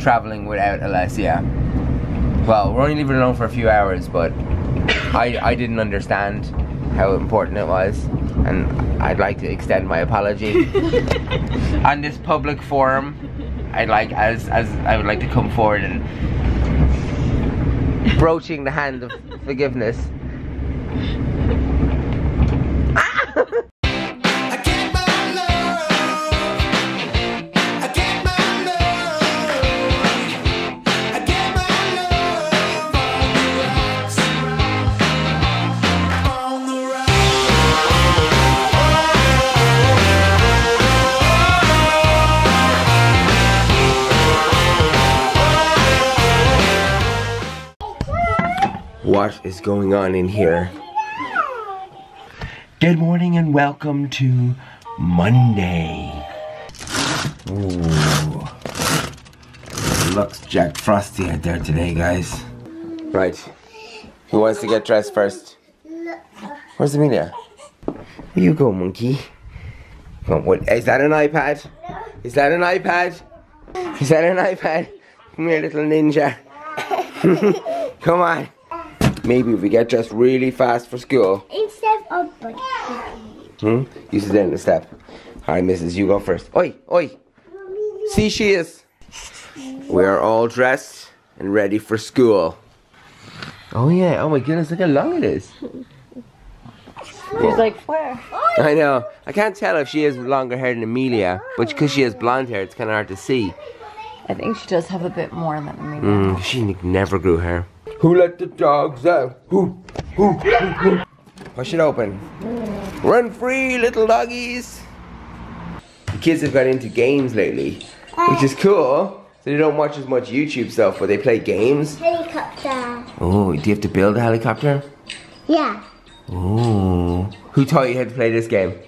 traveling without Alessia. Well, we're only leaving alone for a few hours, but I, I didn't understand how important it was, and I'd like to extend my apology. On this public forum, I'd like, as, as I would like to come forward and broaching the hand of forgiveness. What is going on in here? Good morning and welcome to Monday. Ooh. Looks Jack Frosty out there today, guys. Right. Who wants to get dressed first? Where's Emilia? Where you go, monkey? Come on, what? Is that an iPad? Is that an iPad? Is that an iPad? Come here, little ninja. Come on. Maybe if we get dressed really fast for school. Instead of but Hmm? You sit down in the step. Alright, missus, you go first. Oi, oi. See, she is. We are all dressed and ready for school. Oh, yeah. Oh, my goodness, look how long it is. She's like, where? I know. I can't tell if she has longer hair than Emilia, but because she has blonde hair, it's kind of hard to see. I think she does have a bit more than Emilia. Mm, she never grew hair. Who let the dogs out? Who? Who? Who? Who? Push it open. Run free, little doggies. The kids have got into games lately, which is cool. So they don't watch as much YouTube stuff, but they play games. helicopter. Oh, do you have to build a helicopter? Yeah. Oh. Who taught you how to play this game?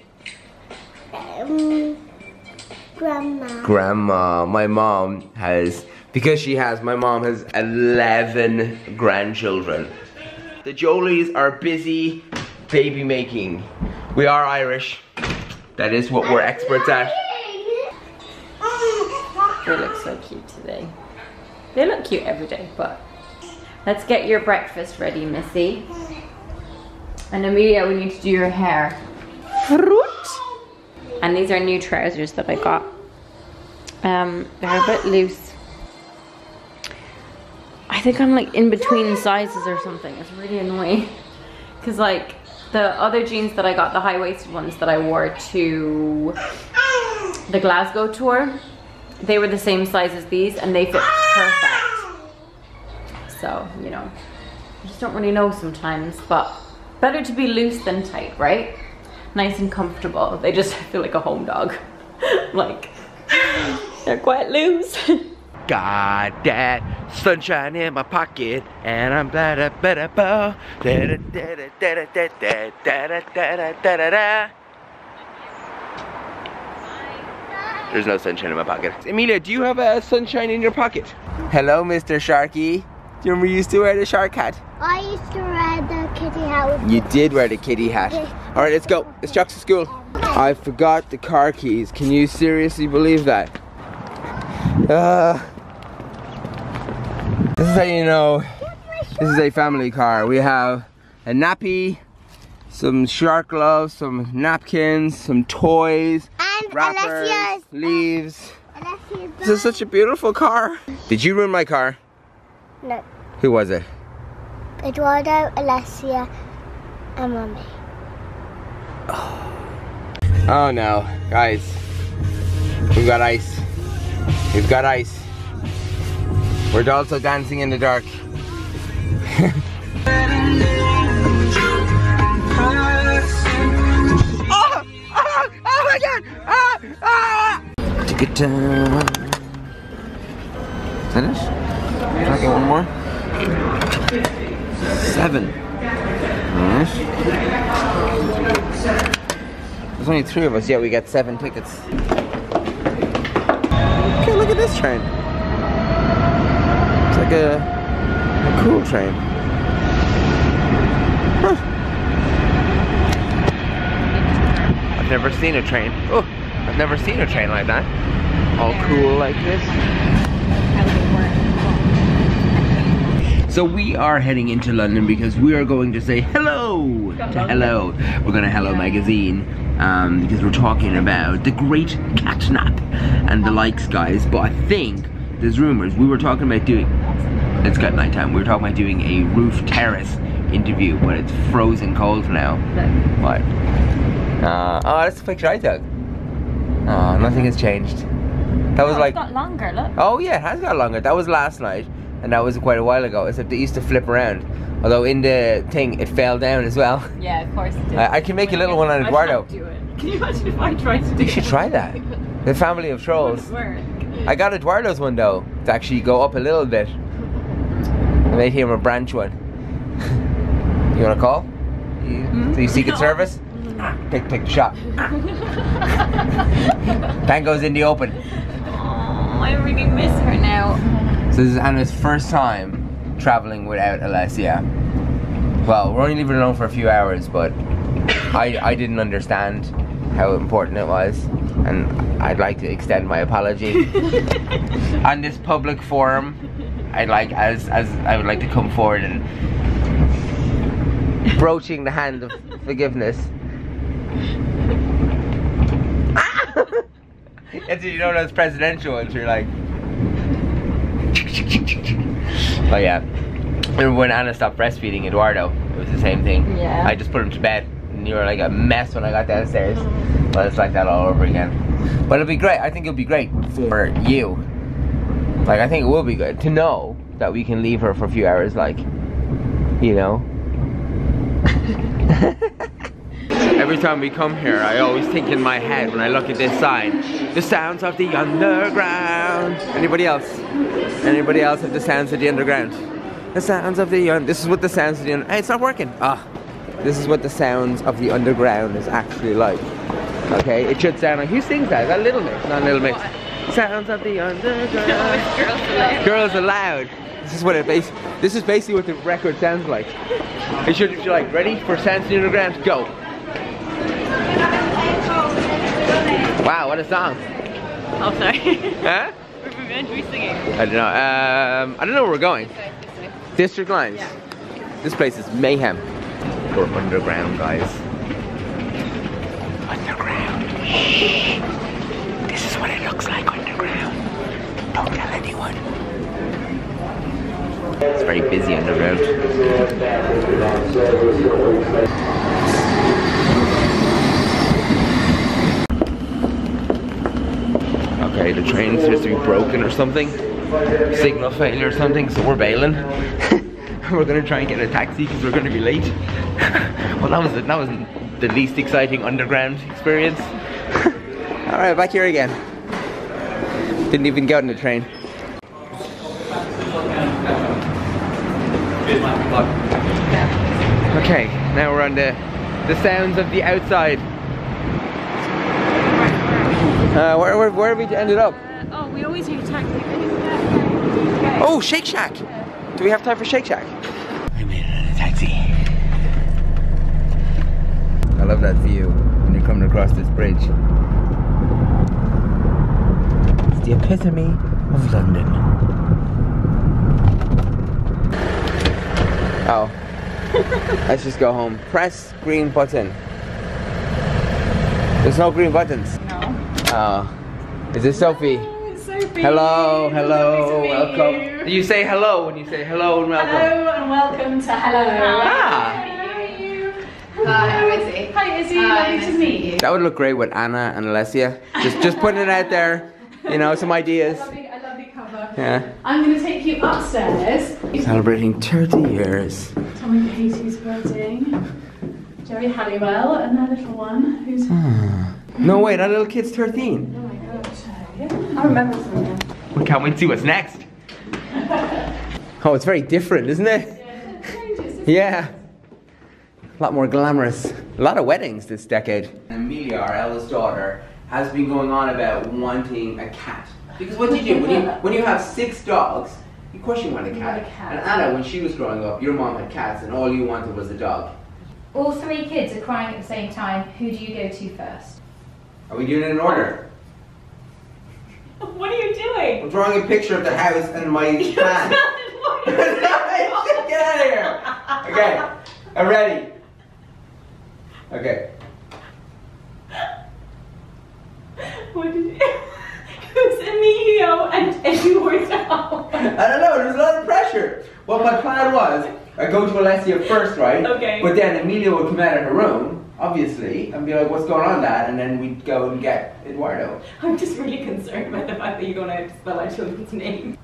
Um, grandma. Grandma. My mom has, because she has, my mom has 11 grandchildren. The Jolys are busy baby making. We are Irish. That is what we're experts at. They look so cute today. They look cute every day, but let's get your breakfast ready, Missy. And Emilia, we need to do your hair. Fruit. And these are new trousers that I got. Um, they're a bit loose. I think I'm like in between sizes or something. It's really annoying. Cause like the other jeans that I got, the high-waisted ones that I wore to the Glasgow tour, they were the same size as these and they fit perfect. So, you know, I just don't really know sometimes, but better to be loose than tight, right? Nice and comfortable. They just feel like a home dog. like, they're quite loose. Got that sunshine in my pocket, and I'm glad I better bow. There's no sunshine in my pocket. Emilia, do you have a sunshine in your pocket? Hello, Mr. Sharky. Do you remember you used to wear the shark hat? I used to wear the kitty hat. You did wear the kitty hat. All right, let's go. Let's truck to school. I forgot the car keys. Can you seriously believe that? Uh, this is how you know this is a family car. We have a nappy, some shark gloves, some napkins, some toys, And wrappers, Alessia's, leaves. Alessia's This is such a beautiful car. Did you ruin my car? No. Who was it? Eduardo, Alessia, and Mummy. Oh no, guys. We've got ice. We've got ice. We're also dancing in the dark. oh, oh, oh my god! Ah, ah! Ticket-a. Finish? Can I get one more? Seven. Alright. There's only three of us, yet we got seven tickets. Okay, look at this train. A, a cool train. Huh. I've never seen a train. Oh, I've never seen a train like that. All cool like this. So we are heading into London because we are going to say hello to Hello. We're going to Hello Magazine um, because we're talking about the great catnap and the likes, guys. But I think there's rumors. We were talking about doing. It's got nighttime. We were talking about doing a roof terrace interview, but it's frozen cold now. What? Uh, oh, that's the picture I took. Oh, nothing has changed. That was like. got longer, look. Oh yeah, it has got longer. That was last night, and that was quite a while ago. Except it used to flip around. Although in the thing, it fell down as well. Yeah, of course it did. I, I can make a little one on Eduardo. do it. Can you imagine if I tried to do You should try that. The family of trolls. I got Eduardo's one though to actually go up a little bit. I made him a branch one. you want to call? You, so you Secret Service? Take take the shot. Tango's in the open. Oh, I really miss her now. So this is Anna's first time traveling without Alessia. Well, we're only leaving her alone for a few hours, but I I didn't understand how important it was, and I'd like to extend my apology on this public forum. I'd like as as I would like to come forward and broaching the hand of forgiveness. Ah! It's you know those presidential ones. You're like. But yeah, remember when Anna stopped breastfeeding Eduardo? It was the same thing. Yeah. I just put him to bed, and you were like a mess when I got downstairs. Well, it's like that all over again. But it'll be great. I think it'll be great for you. Like I think it will be good to know that we can leave her for a few hours. Like, you know. Every time we come here, I always think in my head when I look at this sign, the sounds of the underground. Anybody else? Anybody else have the sounds of the underground? The sounds of the un- This is what the sounds of the un- Hey, it's not working. Ah, this is what the sounds of the underground is actually like. Okay, it should sound like who sings that? Is that Little Mix? Not Little Mix. Sounds of the underground. Girls Aloud. This is what it bas- This is basically what the record sounds like. It should, be like ready for sounds of the underground, go. Wow, what a song. Oh, sorry. Huh? We're meant singing. I don't know. Um, I don't know where we're going. District lines. This place is mayhem. We're underground, guys. Underground. Shh. This is what it looks like underground. Don't tell anyone. It's very busy underground. Okay, the train seems to be broken or something. Signal failure or something, so we're bailing. we're gonna try and get a taxi because we're gonna be late. well, that was that was the least exciting underground experience. All right, back here again. Didn't even get on the train. Okay, now we're on the the sounds of the outside. Uh, where, where, where have we ended up? oh, we always take a taxi. Oh, Shake Shack! Do we have time for Shake Shack? I made it in a taxi. I love that view when you're coming across this bridge. It's the epitome of London. Oh. Let's just go home. Press green button. There's no green buttons. No. Oh. Is this Sophie? Sophie. Hello, hello, Lovely to meet welcome. you. You say hello when you say hello and welcome. Hello and welcome to Hello. Ah. How are you? Hi, Izzy. Hi Izzy, Hi, lovely nice to to meet meet you. That would look great with Anna and Alessia. Just just putting it out there. You know, some ideas. Lovely, a lovely cover. Yeah. I'm going to take you upstairs. Celebrating 30 years. Tommy and Katie's wedding. Geri Halliwell and their little one, who's. Ah. No way, that little kid's 13. Oh my gosh. Yeah. I remember from him. We can't wait to see what's next. Oh, it's very different, isn't it? Yeah. A lot more glamorous. A lot of weddings this decade. Emilia, our eldest daughter, has been going on about wanting a cat. Because what do you do when you when you have six dogs? Of course you want a cat. want a cat. And Anna, when she was growing up, your mom had cats, and all you wanted was a dog. All three kids are crying at the same time. Who do you go to first? Are we doing it in order? What are you doing? I'm drawing a picture of the house and my cat. Get out of here! Okay, I'm ready. Okay. What did you? Who's Emilio and Eduardo? I don't know, there's a lot of pressure. Well, my plan was I go to Alessia first, right? Okay. But then Emilia would come out of her room, obviously, and be like, what's going on, Dad? And then we'd go and get Eduardo. I'm just really concerned about the fact that you don't know how to spell our children's name.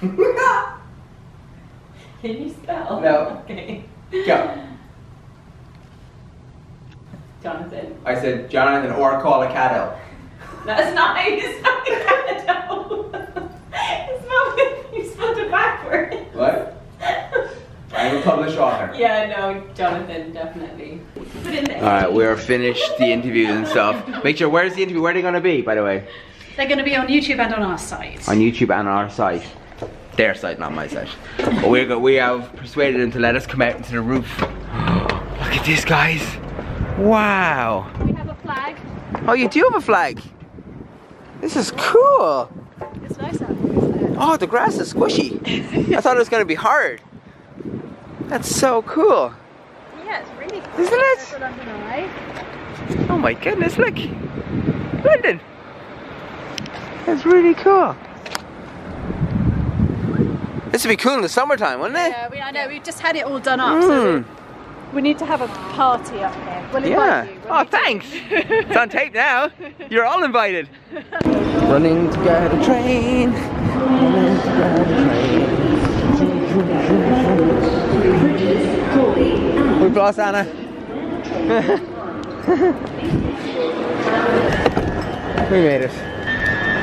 Can you spell? No. Okay. go. Jonathan. I said Jonathan or Colacado. That's nice. no. it's you spelled it backward. What? I'm a published author. Yeah, no, Jonathan, definitely. Put in there. Alright, we are finished the interviews and stuff. Make sure, where's the interview? Where are they going to be, by the way? They're going to be on YouTube and on our site. On YouTube and on our site. Their site, not my site. But we're go- we have persuaded them to let us come out into the roof. Look at this, guys. Wow. We have a flag. Oh, you do have a flag. This is cool. It's nice out here, isn't it? Oh, the grass is squishy. I thought it was going to be hard. That's so cool. Yeah, it's really cool. Isn't it? London. Oh my goodness, look. London. That's really cool. This would be cool in the summertime, wouldn't it? Yeah, we, I know. We've just had it all done up. So Mm. We need to have a party up here. We'll invite Yeah. you. Oh, thanks. it's on tape now. You're all invited. Running to get a train. Running to get a train. We've lost Anna. we made it.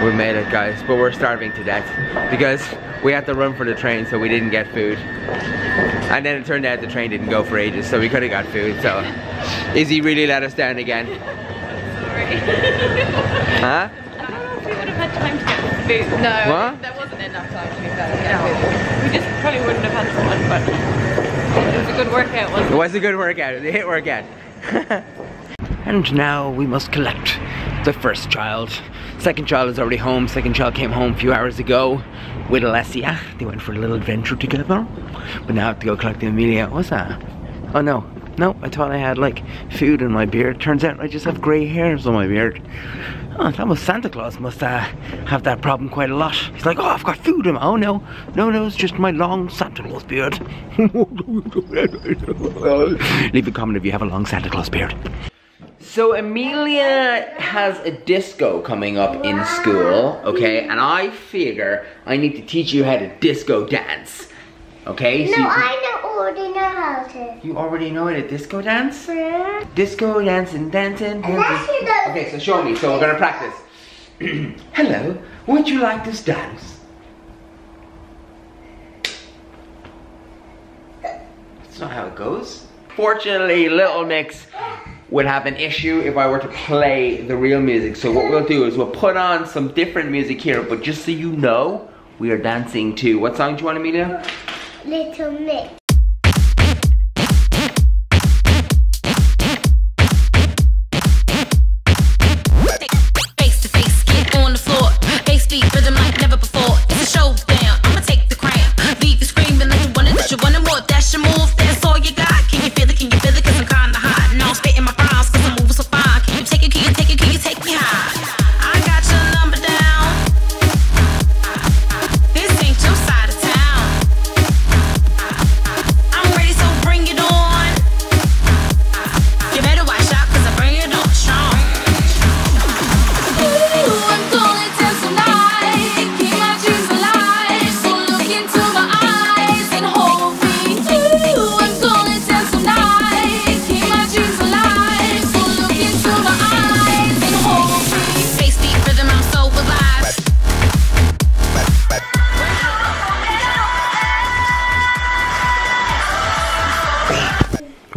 We made it, guys, but we're starving to death because we had to run for the train, so we didn't get food. And then it turned out the train didn't go for ages, so we could have got food. So Izzy really let us down again. huh? I don't know if we would have had time to get food. No. What? There wasn't enough time to be better. No. We just probably wouldn't have had so much, but it was a good workout, wasn't It was a good workout, a hit workout. and now we must collect the first child. Second child is already home. Second child came home a few hours ago with Alessia. They went for a little adventure together. But now I have to go collect the Emilia. What's that? Oh no. No, I thought I had like food in my beard. Turns out I just have grey hairs on my beard. Oh, that was Santa Claus must uh, have that problem quite a lot. He's like, oh, I've got food in my. Oh no, no, no, it's just my long Santa Claus beard. Leave a comment if you have a long Santa Claus beard. So Emilia has a disco coming up in school, okay? And I figure I need to teach you how to disco dance. Okay? No, so I know, already know how to. you already know how to disco dance? Yeah. Disco dancing, dancing, dancing. Okay, so show me. So we're gonna practice. Hello, would you like this dance? That's not how it goes. Fortunately, Little Mix would have an issue if I were to play the real music. So what we'll do is we'll put on some different music here, but just so you know, we are dancing to what song do you want, Emilia? Little Mix.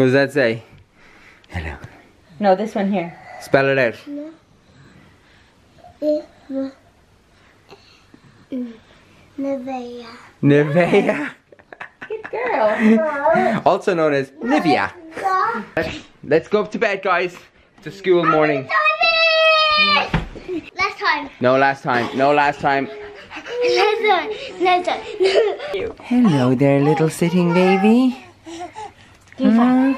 Does that say? Hello. No, this one here. Spell it out. Nevea. Nivea. Good girl. Also known as Nivea. Let's, let's go up to bed, guys. It's a school morning. Last time. No last time. No last time. Last time. Last time. Hello there, little sitting baby. Yeah.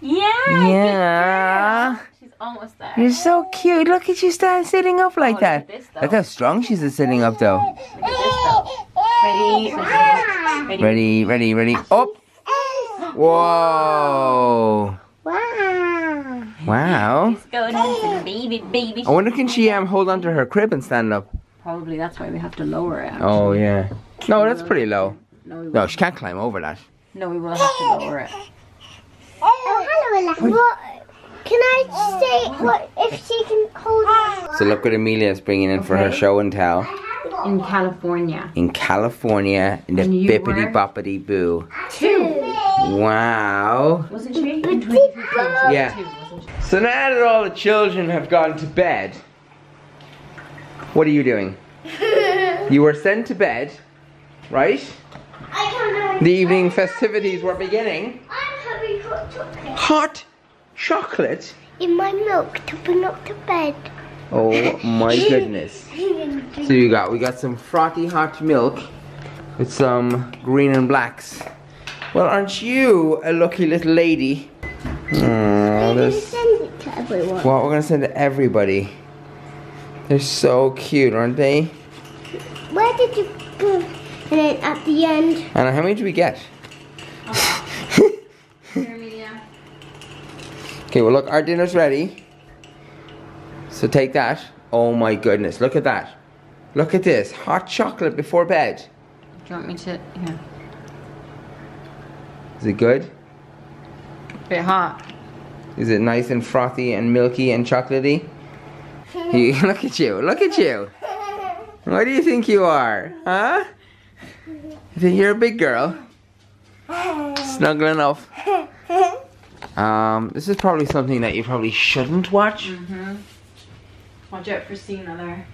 Yeah. She's almost there. You're so cute. Look at you stand sitting up like Oh, that. at this. Look how strong she's sitting up though. Look at this though. Ready? Ready? Ready, ready, ready. Up. Whoa. Wow. Wow. She's going into the baby, baby. I wonder can she um hold onto her crib and stand up? Probably that's why we have to lower it. Oh yeah. No, that's pretty low. No. No, she can't climb over that. No, we will have to lower it. Oh, hello, Ella. What? Can I say what if she can hold ah. it? So look what Emilia's bringing in for her show and tell In California. in California in the bippity boppity boo. Two. Wow. Wasn't she? In Yeah. So now that all the children have gone to bed, what are you doing? You were sent to bed, right? I don't know. The evening festivities were beginning. I'm having hot chocolate Hot chocolate. in my milk to bring up to bed. Oh my goodness. So you got we got some frothy hot milk with some Green and Black's. Well, aren't you a lucky little lady? Oh, this. Send it to everyone. Well, we're gonna send it to everybody. They're so cute, aren't they? Where did you go? And then at the end, Anna, how many do we get? Oh. Okay, well look, our dinner's ready. So take that. Oh my goodness, look at that. Look at this, hot chocolate before bed. Do you want me to? Yeah. Is it good? Bit hot. Is it nice and frothy and milky and chocolatey? You, look at you, look at you. What do you think you are? Huh? You think you're a big girl? Snuggle enough. Um, this is probably something that you probably shouldn't watch. Watch out for Cena there.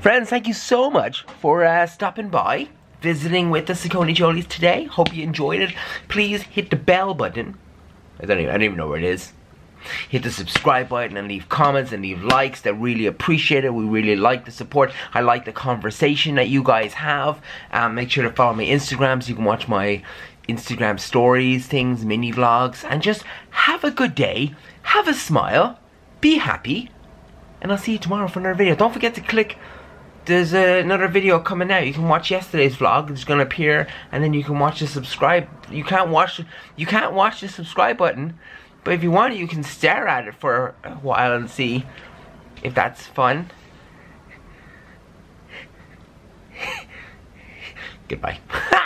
Friends, thank you so much for uh, stopping by, visiting with the Saccone Jolys today. Hope you enjoyed it. Please hit the bell button. I don't even, I don't even know where it is. Hit the subscribe button and leave comments and leave likes. That really appreciate it. We really like the support. I like the conversation that you guys have. Um, make sure to follow my Instagram so you can watch my Instagram stories, things, mini vlogs, and just have a good day. Have a smile. Be happy. And I'll see you tomorrow for another video. Don't forget to click. There's another video coming out. You can watch yesterday's vlog. It's gonna appear, and then you can watch the subscribe. You can't watch. You can't watch the subscribe button, but if you want, you can stare at it for a while and see if that's fun. Goodbye.